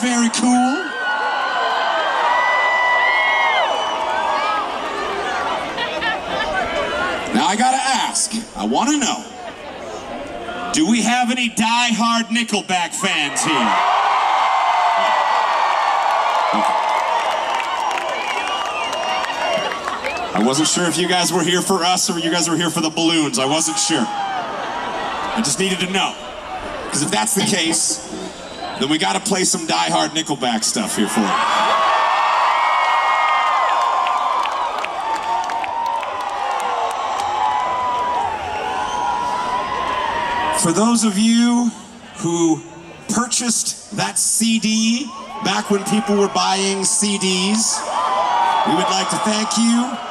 very cool. Now I gotta ask. I want to know. Do we have any die-hard Nickelback fans here? I wasn't sure if you guys were here for us or you guys were here for the balloons. I wasn't sure. I just needed to know. Because if that's the case, then we got to play some die-hard Nickelback stuff here for you. For those of you who purchased that CD back when people were buying CDs, we would like to thank you.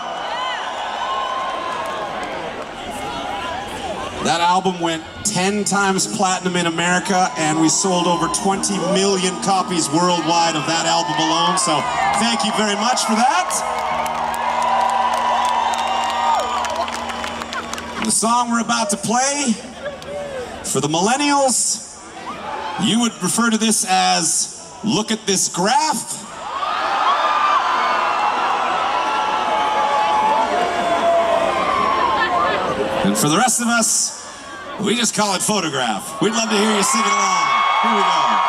That album went 10 times platinum in America, and we sold over 20 million copies worldwide of that album alone. So, thank you very much for that. And the song we're about to play, for the millennials, you would refer to this as look at this graph. And for the rest of us, we just call it photograph. We'd love to hear you sing it along. Here we go.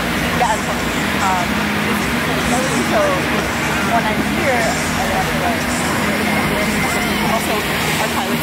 yeah, so, um, so when I'm here, I have to like, also, our pilot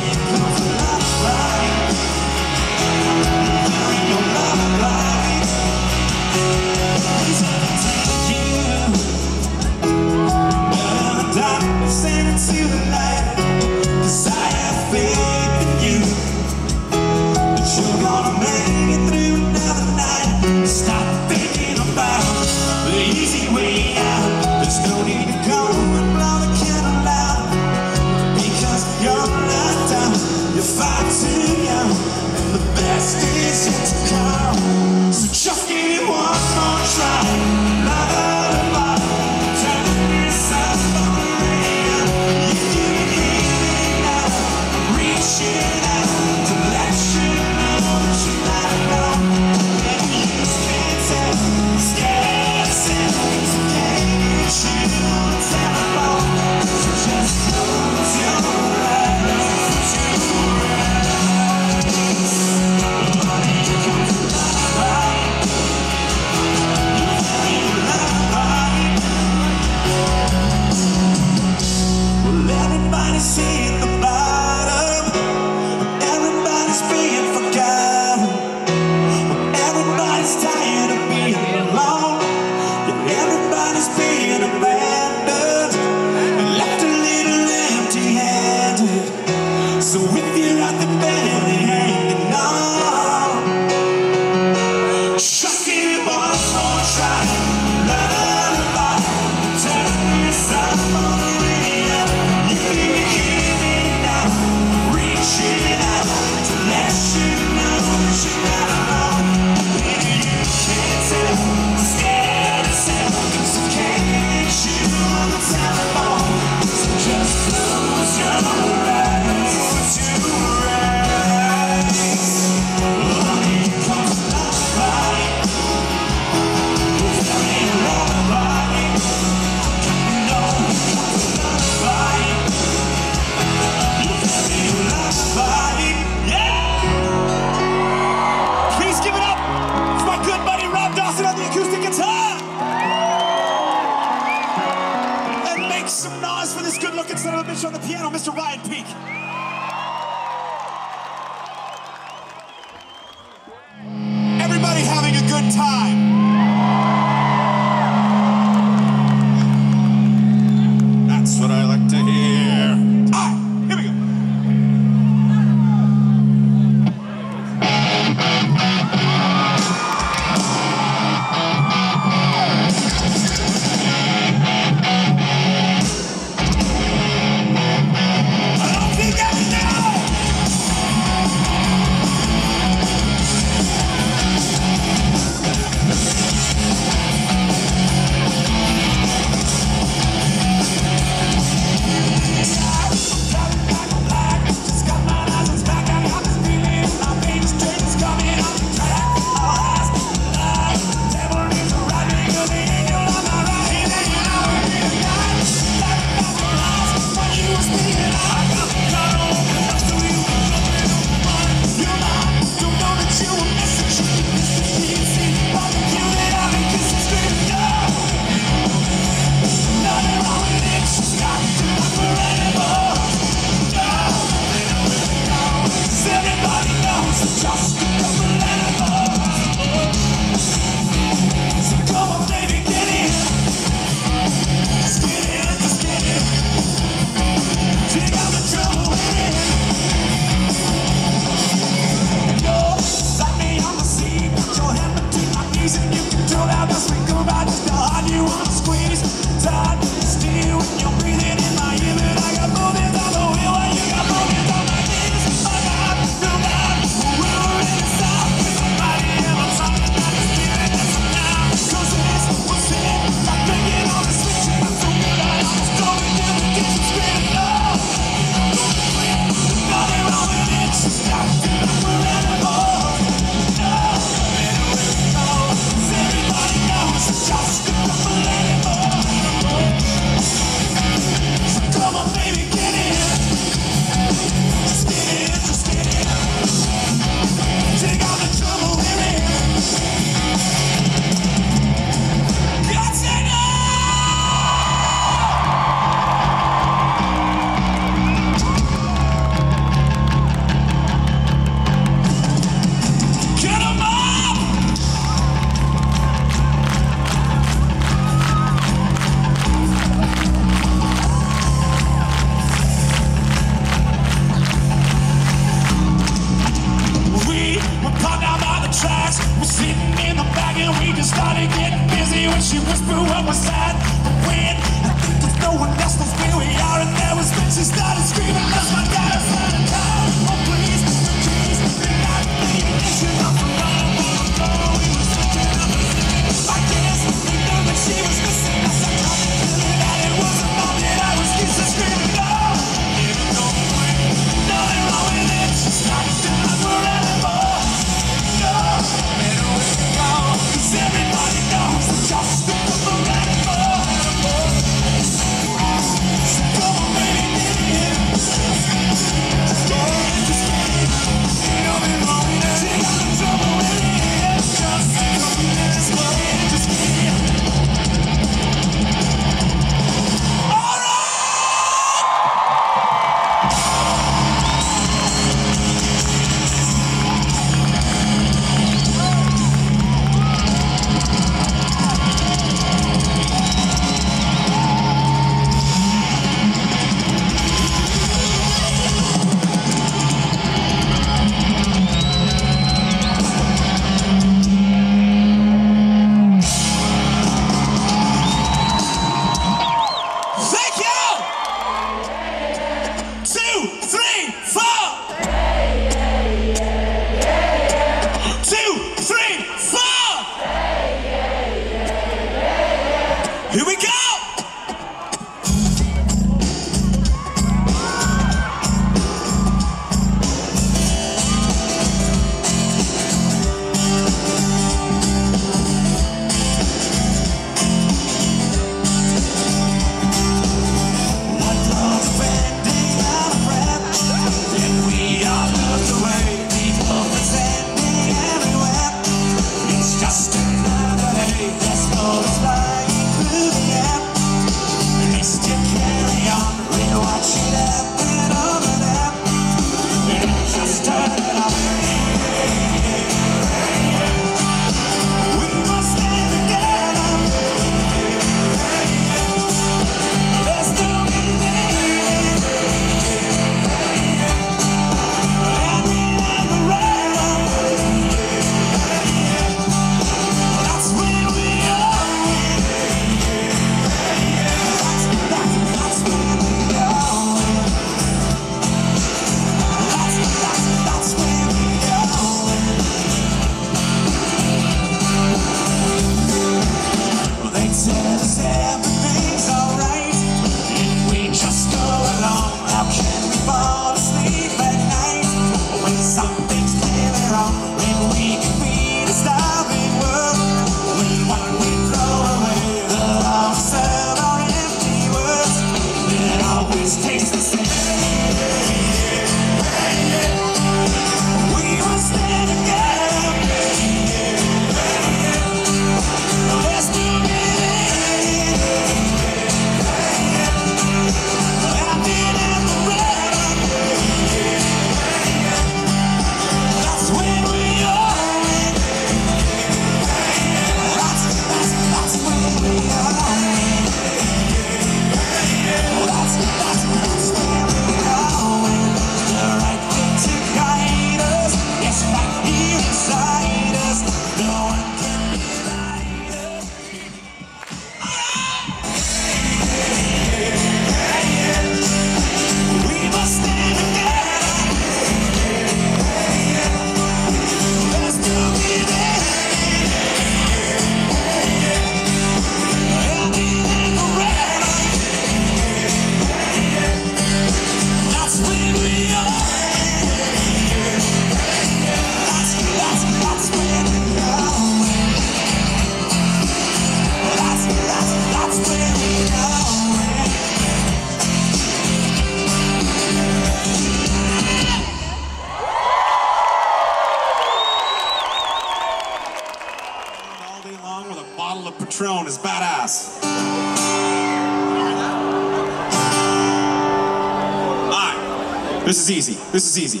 This is easy.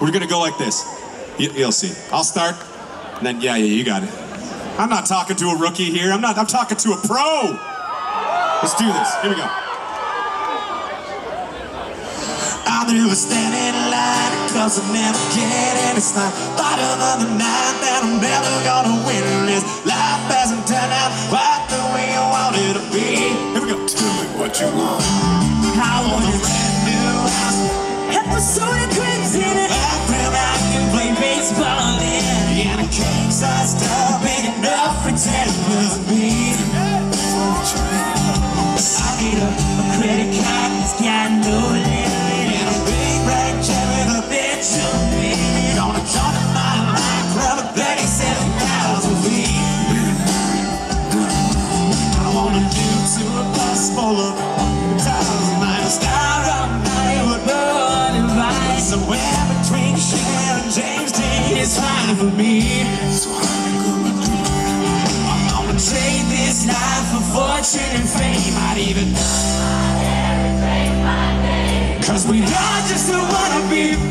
We're gonna go like this. You, will see. I'll start, and then yeah, yeah, you got it. I'm not talking to a rookie here. I'm not. I'm talking to a pro. Let's do this. Here we go. I'm standing in line cause I never get. It's not of the night that I'm never gonna win this. Life hasn't turned out quite the way to be. Here we go. Tell me what you want. I want a brand new house. I feel I can play baseball Yeah, me. So I'm gonna trade this life for fortune and fame. I'd even. Cause we are just the wanna be.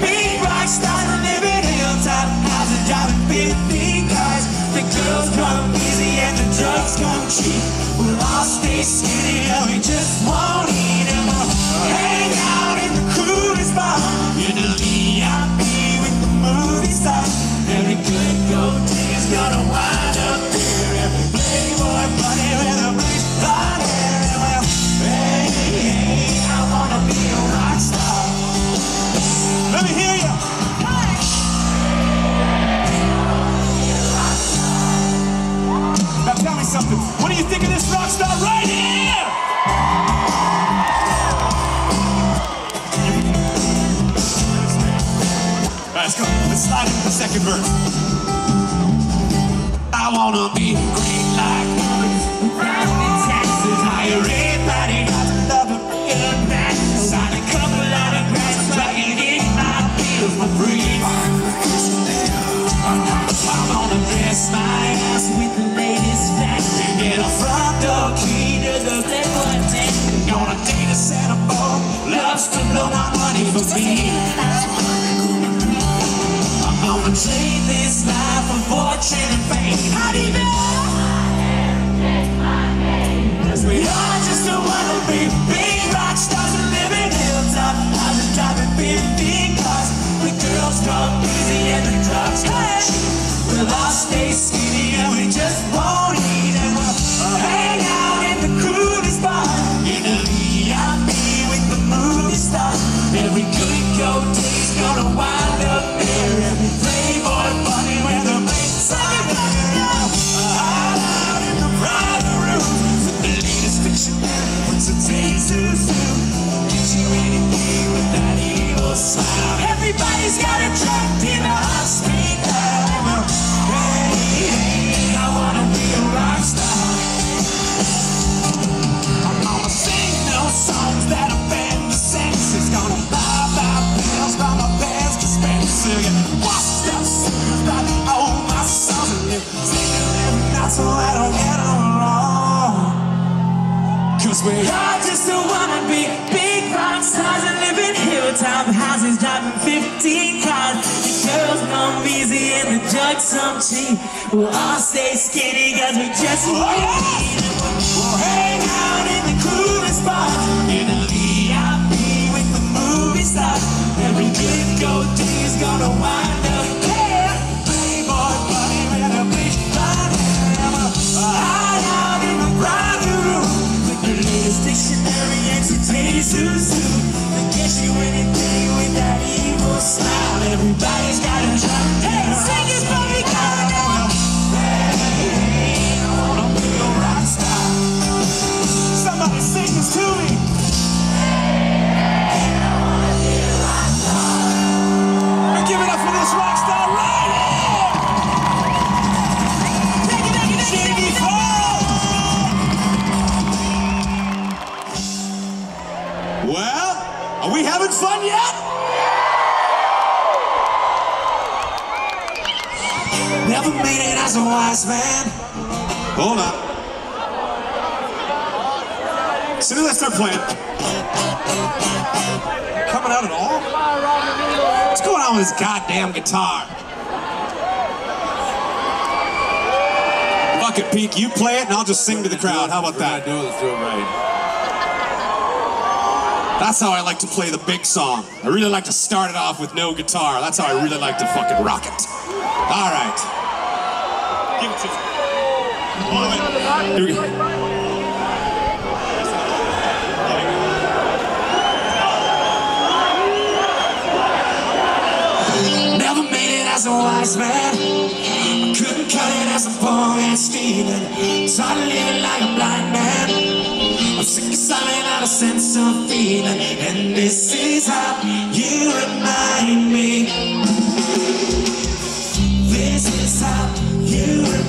Now tell me something. What do you think of this rock star right here? Let's go. Let's slide into the second verse. I wanna He's got a We'll all stay skinny cause we just want it. We'll hang out in the coolest bar In the VIP with the movie star. Every disco D is gonna wind Well, are we having fun yet? Never made it as a wise man. Hold up. Soon as I start playing. Coming out at all? What's going on with this goddamn guitar? Fuck it, Pete. You play it and I'll just sing to the crowd. How about that? Do it. Let's do it right. That's how I like to play the big song. I really like to start it off with no guitar. That's how I really like to fucking rock it. All right. Give it to right. Here we go. Never made it as a wise man. Couldn't cut it as a poor man stealing. Started living like a blind man. I'm sick of silent out of sense of feeling. And this is how you remind me. This is how you